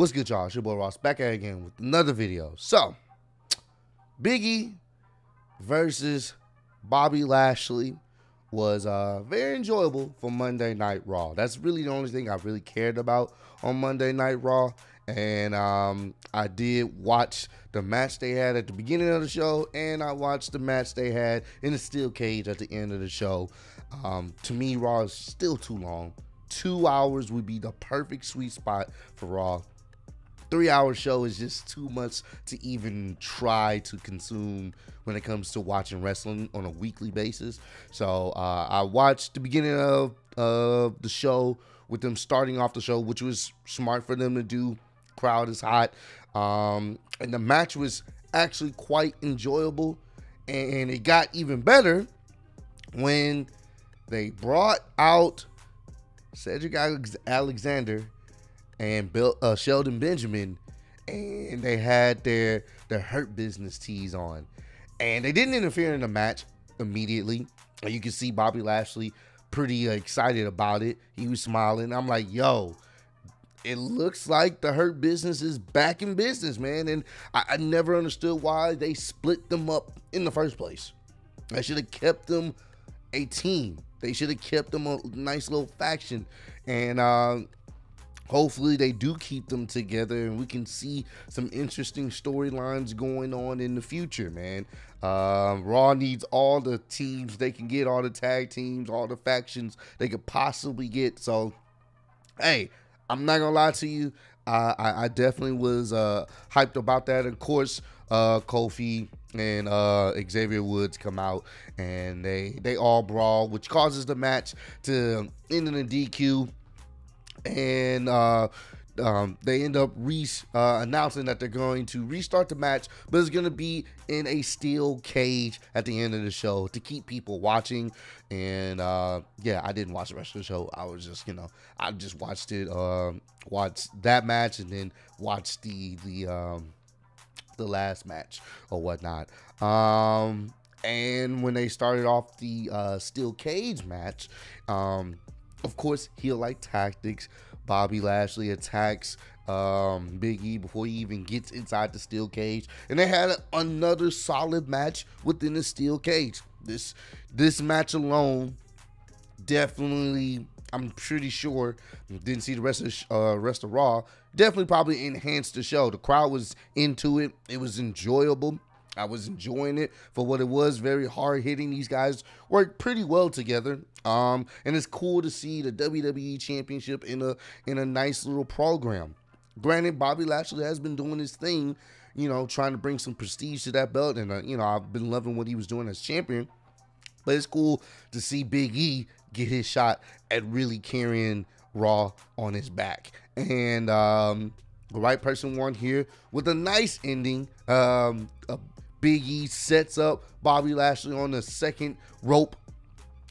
What's good, y'all? It's your boy Ross back at again with another video. So, Biggie versus Bobby Lashley was uh, very enjoyable for Monday Night Raw. That's really the only thing I really cared about on Monday Night Raw. And um, I did watch the match they had at the beginning of the show, and I watched the match they had in the steel cage at the end of the show. Um, to me, Raw is still too long. Two hours would be the perfect sweet spot for Raw three hour show is just too much to even try to consume when it comes to watching wrestling on a weekly basis. So uh, I watched the beginning of uh, the show with them starting off the show, which was smart for them to do. Crowd is hot. Um, and the match was actually quite enjoyable. And it got even better when they brought out Cedric Alexander and Bill, uh, Shelton Benjamin, and they had their their hurt business tees on, and they didn't interfere in the match immediately. And you can see Bobby Lashley pretty excited about it. He was smiling. I'm like, yo, it looks like the hurt business is back in business, man. And I, I never understood why they split them up in the first place. I should have kept them a team. They should have kept them a nice little faction. And uh, hopefully they do keep them together and we can see some interesting storylines going on in the future man. Um, raw needs all the teams they can get all the tag teams all the factions they could possibly get. So hey i'm not gonna lie to you. Uh, I, I, definitely was uh, hyped about that. Of course uh, Kofi and uh, Xavier Woods come out and they they all brawl, which causes the match to end in a DQ and uh, um, they end up re uh, announcing that they're going to restart the match, but it's going to be in a steel cage at the end of the show to keep people watching. And uh, yeah, I didn't watch the rest of the show. I was just, you know, I just watched it, uh, watched that match, and then watched the the um, the last match or whatnot. Um, and when they started off the uh, steel cage match, um, of course, heel like tactics. Bobby Lashley attacks um, Big E before he even gets inside the steel cage, and they had another solid match within the steel cage. This this match alone definitely, I'm pretty sure, didn't see the rest of uh, rest of Raw. Definitely, probably enhanced the show. The crowd was into it. It was enjoyable. I was enjoying it for what it was. Very hard hitting. These guys worked pretty well together. Um, and it's cool to see the WWE Championship in a in a nice little program. Granted, Bobby Lashley has been doing his thing, you know, trying to bring some prestige to that belt, and uh, you know, I've been loving what he was doing as champion. But it's cool to see Big E get his shot at really carrying Raw on his back, and um, the right person won here with a nice ending. Um, a Big E sets up Bobby Lashley on the second rope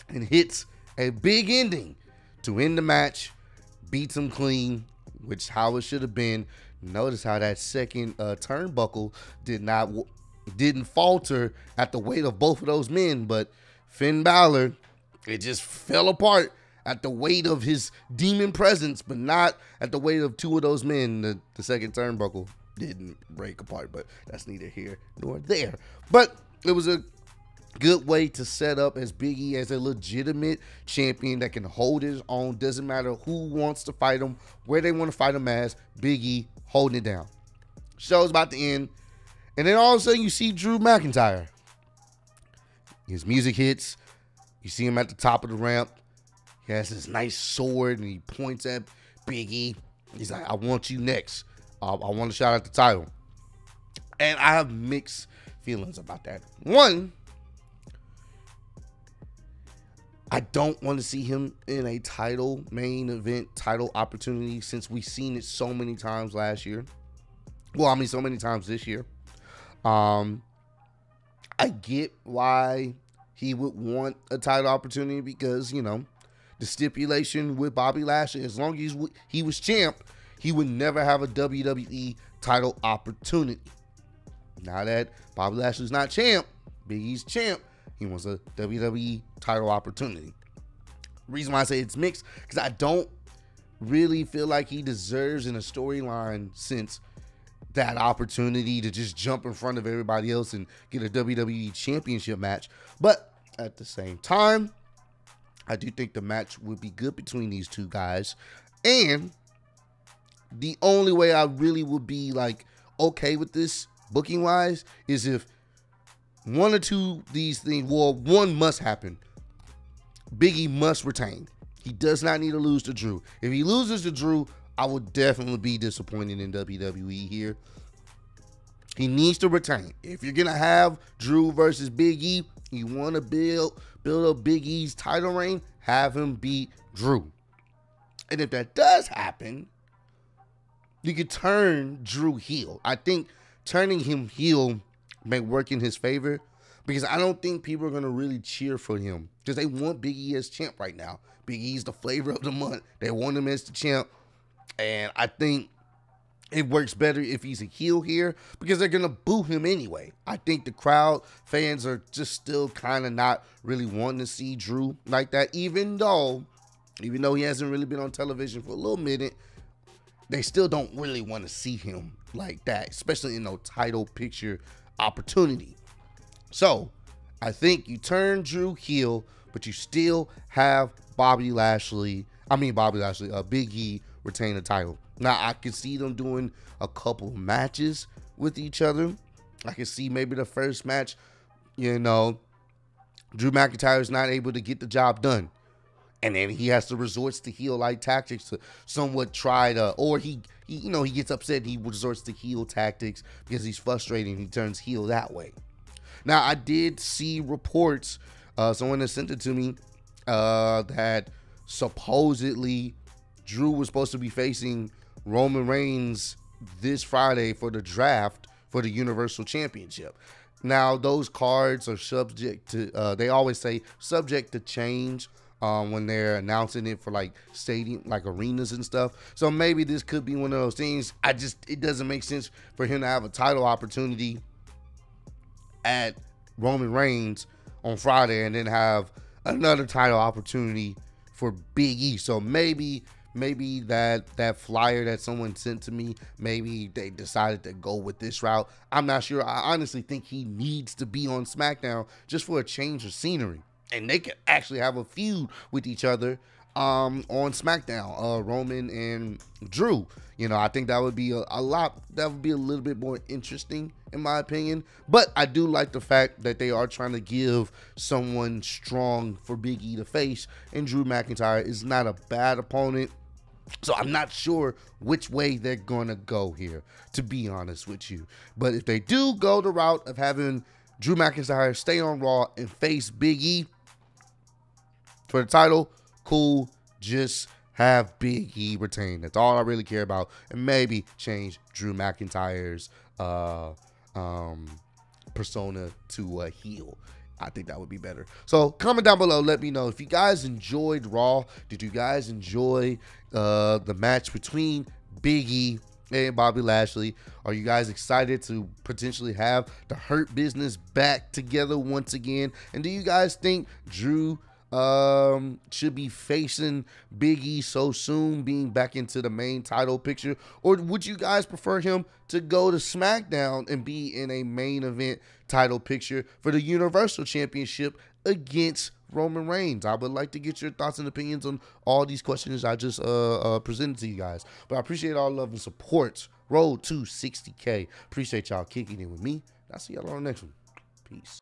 and hits a big ending to end the match, beats him clean, which how it should have been. Notice how that second uh, turnbuckle did not didn't falter at the weight of both of those men, but Finn Balor it just fell apart at the weight of his demon presence, but not at the weight of two of those men. The, the second turnbuckle didn't break apart, but that's neither here nor there. But it was a good way to set up as Biggie as a legitimate champion that can hold his own. Doesn't matter who wants to fight him, where they want to fight him as. Biggie holding it down. Show's about to end, and then all of a sudden you see Drew McIntyre. His music hits. You see him at the top of the ramp. He has this nice sword, and he points at Biggie. He's like, "I want you next." Uh, I want to shout out the title. And I have mixed feelings about that. One, I don't want to see him in a title main event title opportunity since we've seen it so many times last year. Well, I mean, so many times this year. Um, I get why he would want a title opportunity because you know the stipulation with Bobby Lashley, as long as he was champ, he would never have a WWE title opportunity. Now that Bobby Lashley's not champ, Big E's champ, he wants a WWE title opportunity. Reason why I say it's mixed because I don't really feel like he deserves in a storyline since that opportunity to just jump in front of everybody else and get a WWE championship match. But at the same time, I do think the match would be good between these two guys. And the only way I really would be like okay with this booking wise is if one or two these things, well, one must happen. Biggie must retain. He does not need to lose to Drew. If he loses to Drew, I would definitely be disappointed in WWE here. He needs to retain. If you're gonna have Drew versus Big E, you want to build build up Big E's title reign, have him beat Drew. And if that does happen, you could turn Drew heel. I think turning him heel may work in his favor because I don't think people are gonna really cheer for him because they want Big E as champ right now. Big E's the flavor of the month. They want him as the champ, and I think it works better if he's a heel here because they're gonna boo him anyway. I think the crowd fans are just still kind of not really wanting to see Drew like that, even though, even though he hasn't really been on television for a little minute, they still don't really want to see him like that, especially in no title picture opportunity. So I think you turn Drew heel, but you still have Bobby Lashley. I mean Bobby Lashley, uh, Big E retain the title. Now I can see them doing a couple matches with each other. I can see maybe the first match, you know, Drew McIntyre is not able to get the job done. And then he has to resort to heel like tactics to somewhat try to, or he, he, you know, he gets upset. He resorts to heel tactics because he's frustrated. He turns heel that way. Now, I did see reports, uh, someone has sent it to me, uh, that supposedly Drew was supposed to be facing Roman Reigns this Friday for the draft for the Universal Championship. Now, those cards are subject to, uh, they always say subject to change um, when they're announcing it for like stadium, like arenas and stuff. So maybe this could be one of those things. I just, it doesn't make sense for him to have a title opportunity at Roman Reigns on Friday and then have another title opportunity for Big E. So maybe maybe that that flyer that someone sent to me maybe they decided to go with this route i'm not sure i honestly think he needs to be on smackdown just for a change of scenery and they could actually have a feud with each other um, on SmackDown, uh, Roman and Drew. You know, I think that would be a, a, lot. That would be a little bit more interesting, in my opinion. But I do like the fact that they are trying to give someone strong for Big E to face, and Drew McIntyre is not a bad opponent. So I'm not sure which way they're gonna go here, to be honest with you. But if they do go the route of having Drew McIntyre stay on Raw and face Big E for the title, cool. Just have Big E retain. That's all I really care about. And maybe change Drew McIntyre's uh, um, persona to a heel. I think that would be better. So comment down below. Let me know if you guys enjoyed Raw. Did you guys enjoy uh, the match between Big E and Bobby Lashley? Are you guys excited to potentially have the Hurt Business back together once again? And do you guys think Drew um should be facing Big E so soon, being back into the main title picture? Or would you guys prefer him to go to SmackDown and be in a main event title picture for the Universal Championship against Roman Reigns? I would like to get your thoughts and opinions on all these questions I just uh, uh presented to you guys. But I appreciate all love and support. Road to 60K. Appreciate y'all kicking in with me. I'll see y'all on the next one. Peace.